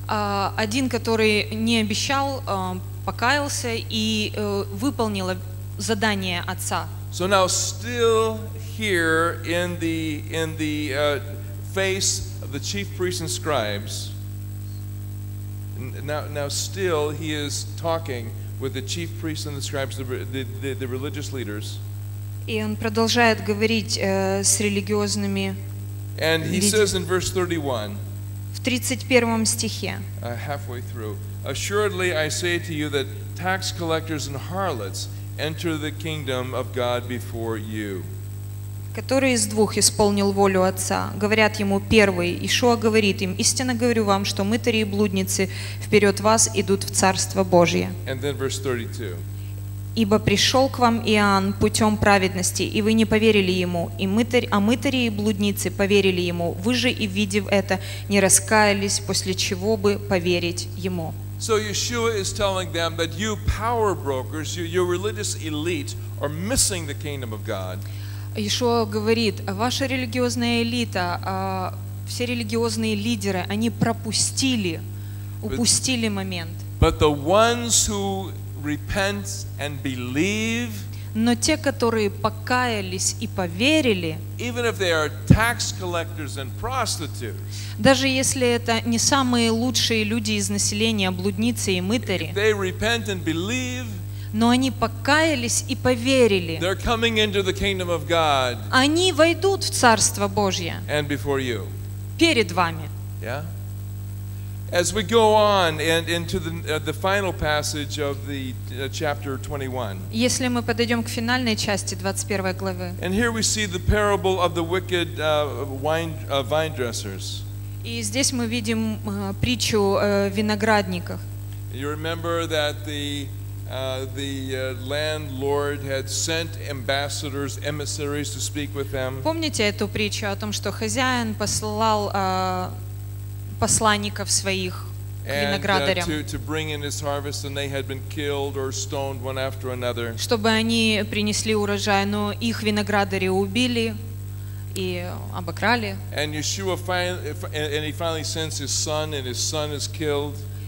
А, один, который не обещал, э, покаялся и э, выполнил задание отца. So now, still here in the in the uh, face of the chief priests and scribes, now now still he is talking with the chief priests and the scribes, the, the, the, the religious leaders, И он продолжает говорить э, с религиозными and he says in verse 31, в 31 стихе. uh, halfway through, Assuredly, I say to you that tax collectors and harlots enter the kingdom of God before you. Который из двух исполнил волю Отца? Говорят ему первый. Ишуа говорит им, истинно говорю вам, что мытари и блудницы вперед вас идут в Царство Божье. And then verse 32. Ибо пришел к вам Иоанн путем праведности, и вы не поверили ему, и мытарь, а мытари и блудницы поверили ему. Вы же, и видев это, не раскаялись, после чего бы поверить ему. So Yeshua is telling them that you power brokers, you, your religious elite, are missing the kingdom of God. Ишуа говорит, ваша религиозная элита, а, все религиозные лидеры, они пропустили, упустили момент. But the ones who repent and believe, Но те, которые покаялись и поверили, даже если это не самые лучшие люди из населения, блудницы и мытари, но они покаялись и поверили, они войдут в Царство Божье перед вами. Yeah? As we go on and into the, uh, the final passage of the uh, chapter 21, Если мы подойдем к финальной части 21 главы, and here we see the parable of the wicked uh, wine, uh, vine dressers. и здесь мы видим э, притчу э, виноградников. You remember that the uh, the uh, landlord had sent ambassadors, emissaries to speak with them, Помните эту притчу о том, что хозяин послал э, посланников своих к uh, виноградарям, чтобы они принесли урожай, но их виноградари убили и обокрали.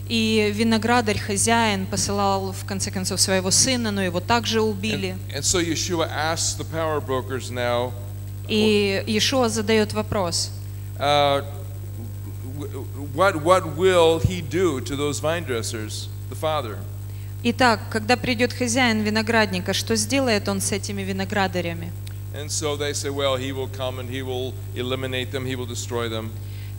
И виноградарь, хозяин, посылал в конце концов своего сына, но его также убили. И Иешуа задает вопрос, uh, what, what will he do to those vine dressers, the father? Итак, когда придет хозяин виноградника, что сделает он с этими виноградарями? And so they say, well, he will come and he will eliminate them, he will destroy them.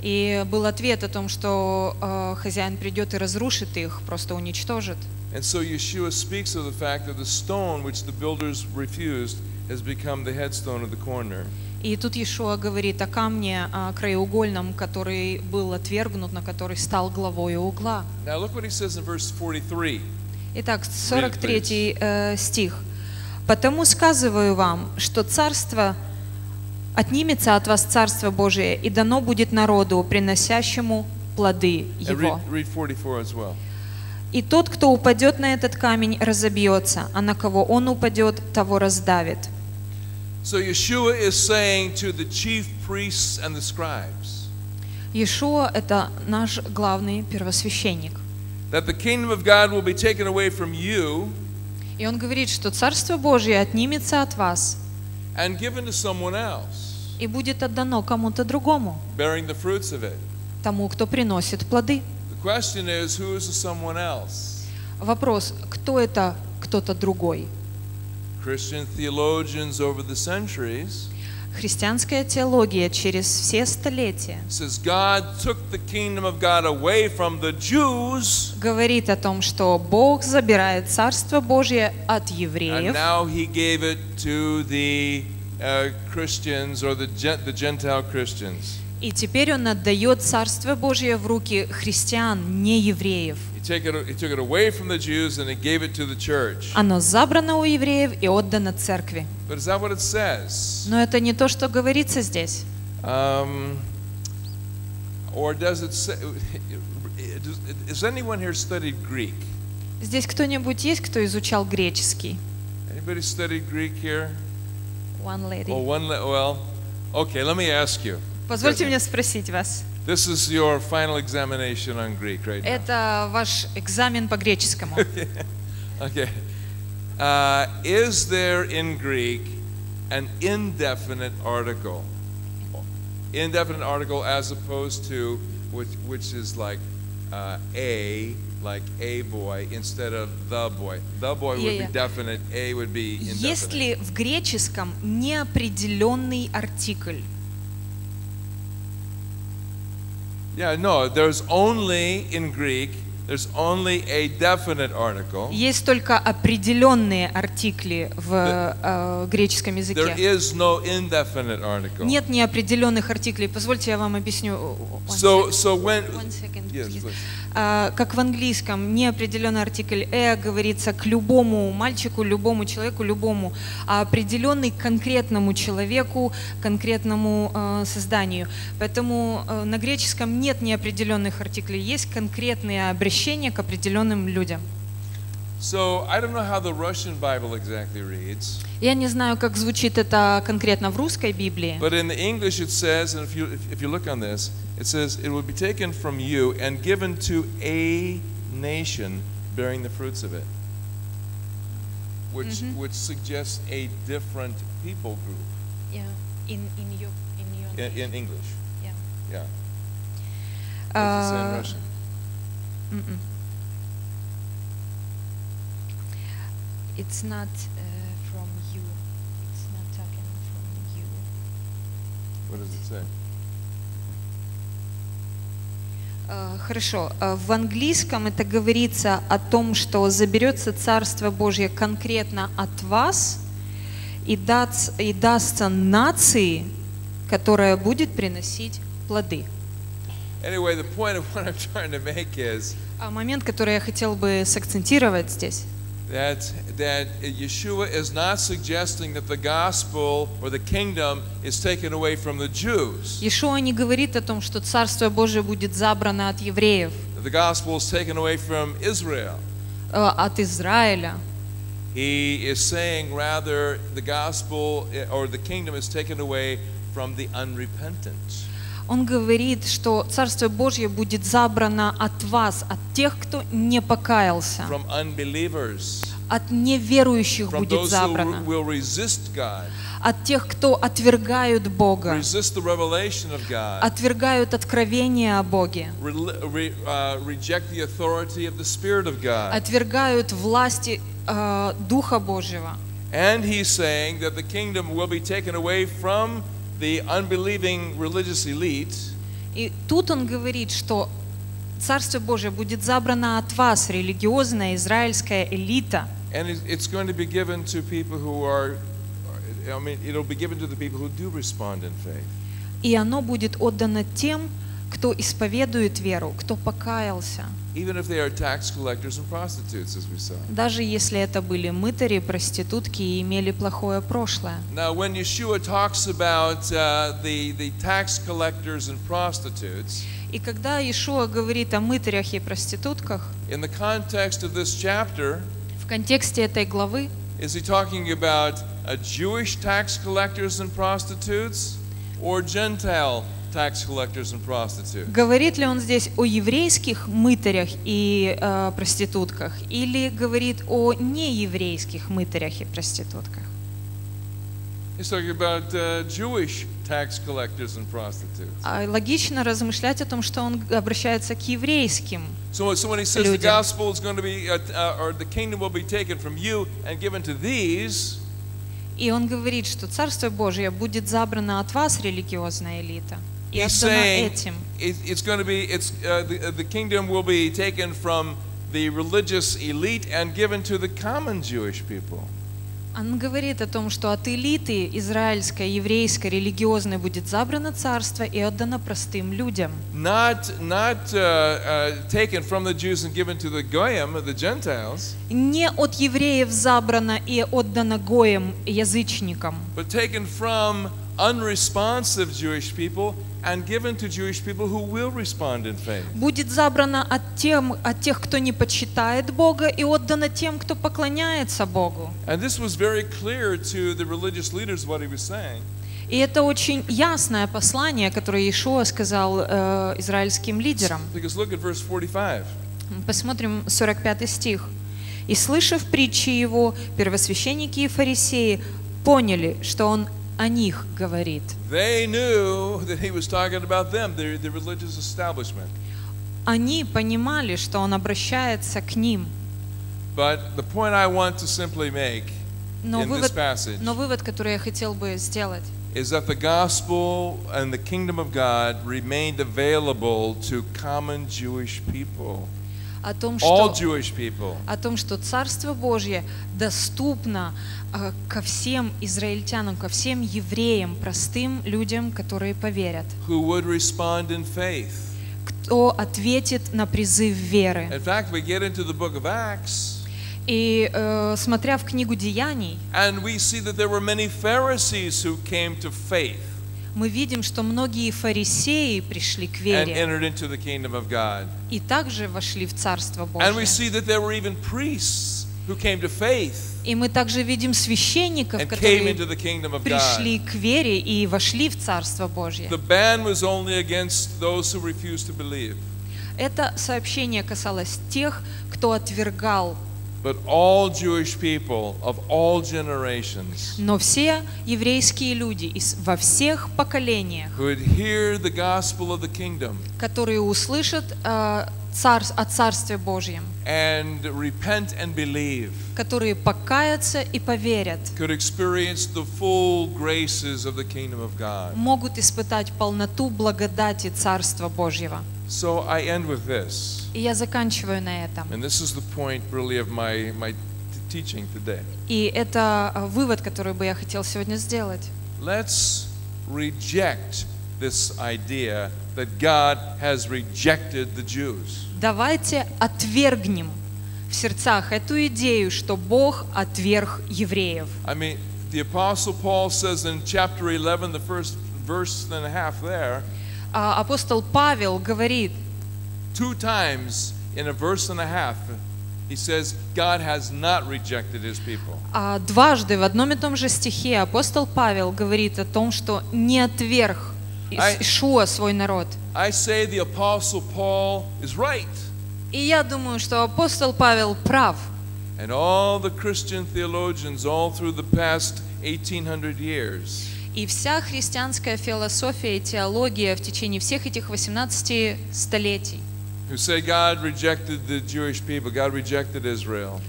И был ответ о том, что э, хозяин придет и разрушит их, просто уничтожит. And so Yeshua speaks of the fact that the stone which the builders refused has become the headstone of the corner. И тут Иешуа говорит о камне о краеугольном, который был отвергнут, на который стал главой угла. Now look what he says in verse 43. Итак, 43 э, стих. «Потому сказываю вам, что царство отнимется от вас Царство Божие, и дано будет народу, приносящему плоды его. read, read 44 as well. И тот, кто упадет на этот камень, разобьется, а на кого он упадет, того раздавит». So Yeshua is saying to the chief priests and the scribes Иешуа – это наш главный первосвященник. that the kingdom of God will be taken away from you И он говорит, что Царство Божье отнимется от вас and given to someone else, и будет отдано кому-то другому, bearing the fruits of it. тому, кто приносит плоды. The question is, who is the someone else? Вопрос, кто это кто-то другой? Christian theologians over the centuries Христианская теология через все столетия говорит о том, что Бог забирает Царство Божье от евреев, uh, и теперь Он отдает Царство Божье в руки христиан, не евреев. Оно забрано у евреев и отдано церкви. But is that what it says? Но это не то, что говорится здесь. Um? Здесь кто-нибудь есть, кто изучал греческий? Anybody studied Greek here? One lady. Well, one, well, okay, let me ask you. Позвольте мне спросить вас. This is your final examination on Greek right now. Это ваш экзамен по греческому. Okay. Uh, is there in Greek an indefinite article? Indefinite article as opposed to which, which is like uh, a, like a boy, instead of the boy. The boy would Yeah, be yeah. definite, a would be Есть indefinite. ли в греческом неопределенный артикль? Yeah, no, there's only in Greek there's only a definite article. Есть только определенные артикли в э, греческом There языке. is no indefinite article. Нет неопределенных артиклей. Позвольте, я вам объясню. One So, second. so when, One second, yes, please. please. А, как в английском, неопределенный артикль «э» говорится к любому мальчику, любому человеку, любому, а определенный конкретному человеку, конкретному э, созданию. Поэтому э, на греческом нет неопределенных артиклей, есть конкретные обращения к определенным людям. So I don't know how the Russian Bible exactly reads, Я не знаю, как звучит это конкретно в русской Библии, but in the English it says, and if you if, if you look on this, it says it will be taken from you and given to a nation bearing the fruits of it, which which suggests a different people group in, in your, in your in, in English. Yeah. Yeah. What does it say in Uh, Russian? It's not uh, from you. It's not taken from you. What does it say? Э, Хорошо. Э, В английском это говорится о том, что заберется Царство Божье конкретно от вас и, дац- и дастся нации, которая будет приносить плоды. Anyway, the point of what I'm trying to make is А момент, который я хотел бы сакцентировать здесь, that that Yeshua is not suggesting that the gospel or the kingdom is taken away from the Jews. Иешуа не говорит о том, что Царство Божие будет забрано от евреев, That the gospel is taken away from Israel. э, от Израиля. He is saying rather the gospel eh, or the kingdom is taken away from the unrepentant. Он говорит, что Царство Божье будет забрано от вас, от тех, кто не покаялся, от неверующих будет забрано, от тех, кто отвергают Бога, отвергают откровение о Боге, God. отвергают власти э, Духа Божьего. And he's saying that the kingdom will be taken away from the unbelieving religious elite И тут он говорит, что Царство Божье будет забрано от вас, религиозная израильская элита, and it- it's going to be given to people who are, I mean, it'll be given to the people who do respond in faith. и оно будет отдано тем, кто исповедует веру, кто покаялся. Even if they are tax collectors and prostitutes, as we saw. Даже если это были мытари, проститутки и имели плохое прошлое. Now, when Yeshua talks about uh, the, the tax collectors and prostitutes, И когда Иешуа говорит о мытарях и проститутках, in the context of this chapter, в контексте этой главы, is he talking about uh, Jewish tax collectors and prostitutes or Gentile tax collectors and prostitutes? говорит ли он здесь о еврейских мытарях и э, проститутках, или говорит о нееврейских мытарях и проститутках? He's talking about uh, Jewish tax collectors and prostitutes. А логично размышлять о том, что он обращается к еврейским. So, so when he says the Людям. gospel is going to be, uh, uh, or the kingdom will be taken from you and given to these, И он говорит, что Царство Божье будет забрано от вас, религиозная элита, и he's saying этим. it, it's going to be, it's, uh, the, uh, the kingdom will be taken from the religious elite and given to the common Jewish people. Он говорит о том, что от элиты израильской, еврейской, религиозной будет забрано царство и отдано простым людям. Not, not uh, uh, taken from the Jews and given to the Goyim, the Gentiles, Не от евреев забрано и отдано гоем, язычникам, but taken from unresponsive Jewish people and given to Jewish people who will respond in faith. будет забрано от, тем, от тех, кто не почитает Бога, и отдано тем, кто поклоняется Богу. And this was very clear to the religious leaders what he was saying. И это очень ясное послание, которое Иешуа сказал э, израильским лидерам. Because look at verse 45. Посмотрим 45 стих. «И, слышав притчи его, первосвященники и фарисеи поняли, что он о них говорит. They knew that he was talking about them, the, the religious establishment. Они понимали, что он обращается к ним. But the point I want to simply make Но in this вывод, passage но вывод, который я хотел бы сделать, is that the gospel and the kingdom of God remained available to common Jewish people. О том, что о том, что Царство Божье доступно э, ко всем израильтянам, ко всем евреям, простым людям, которые поверят, кто ответит на призыв веры. In fact, we get into the book of Acts, И э, смотря в книгу Деяний, and we see that there were many Pharisees who came to faith мы видим, что многие фарисеи пришли к вере и также вошли в Царство who came to faith И мы также видим священников, которые пришли к вере и вошли в Царство Божье. Это сообщение касалось тех, кто отвергал But all Jewish people of all generations Но все еврейские люди из, во всех поколениях, who would hear the gospel of the kingdom которые услышат э, царс- о Царстве Божьем, and repent and believe, которые покаятся и поверят, could experience the full graces of the kingdom of God. могут испытать полноту благодати Царства Божьего. So I end with this, И я заканчиваю на этом. and this is the point really of my, my t- teaching today. И это э, вывод, который бы я хотел сегодня сделать. Let's reject this idea that God has rejected the Jews. Давайте отвергнем в сердцах эту идею, что Бог отверг евреев. I mean, the Apostle Paul says in chapter 11, the first verse and a half there, А Апостол Павел говорит, two times in a verse and a half, he says, God has not rejected his people. а дважды в одном и том же стихе апостол Павел говорит о том, что не отверг Ишуа свой народ. I say the Apostle Paul is right, И я думаю, что апостол Павел прав. and all the Christian theologians all through the past 1800 years И вся христианская философия и теология в течение всех этих 18 столетий,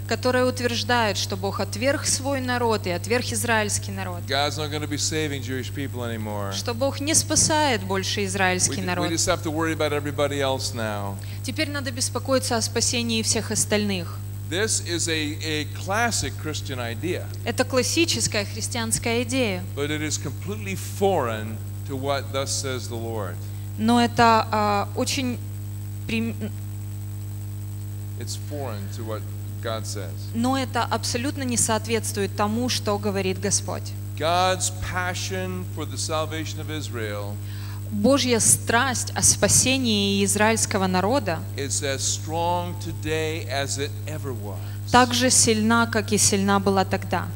которая утверждает, что Бог отверг свой народ и отверг израильский народ, что Бог не спасает больше израильский народ. Теперь надо беспокоиться о спасении всех остальных. This is a, a classic Christian idea, Это классическая христианская идея, but it is completely foreign to what thus says the Lord. но это а, очень прим- It's foreign to what God says. но это абсолютно не соответствует тому, что говорит Господь. God's passion for the salvation of Israel Божья страсть о спасении израильского народа так же сильна, как и сильна была тогда.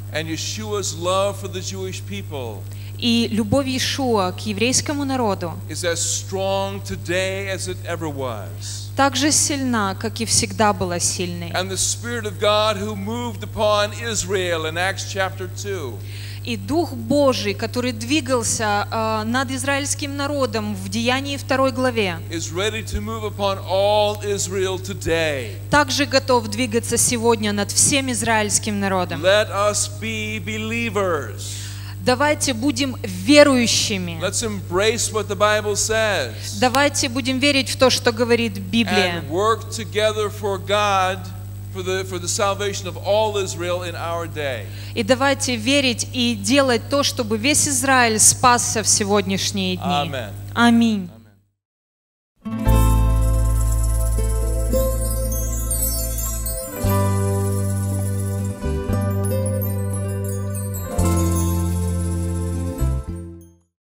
И любовь Иешуа к еврейскому народу так же сильна, как и всегда была сильной. And the Spirit of God who moved upon Israel in Acts chapter 2 И Дух Божий, который двигался э, над израильским народом в Деянии 2 главе, также готов двигаться сегодня над всем израильским народом. Let us be believers. Давайте будем верующими. Let's embrace what the Bible says Давайте будем верить в то, что говорит Библия. and work together for God for the, for the salvation of all Israel in our day. И давайте верить и делать то, чтобы весь Израиль спасся в сегодняшние дни. Аминь.